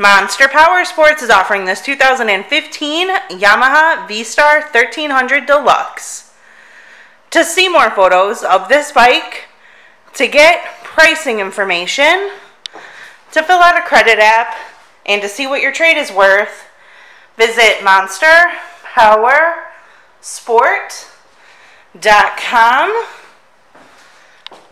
Monster Power Sports is offering this 2015 Yamaha V-Star 1300 Deluxe. To see more photos of this bike, to get pricing information, to fill out a credit app, and to see what your trade is worth, visit monsterpowersport.com.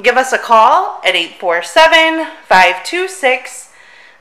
Give us a call at 847 526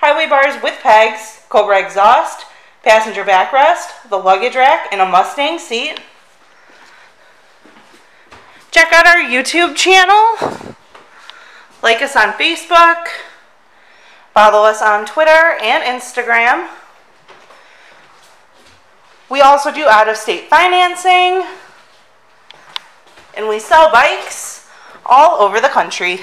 highway bars with pegs, Cobra exhaust, passenger backrest, the luggage rack, and a Mustang seat. Check out our YouTube channel. Like us on Facebook. Follow us on Twitter and Instagram. We also do out of state financing. And we sell bikes all over the country.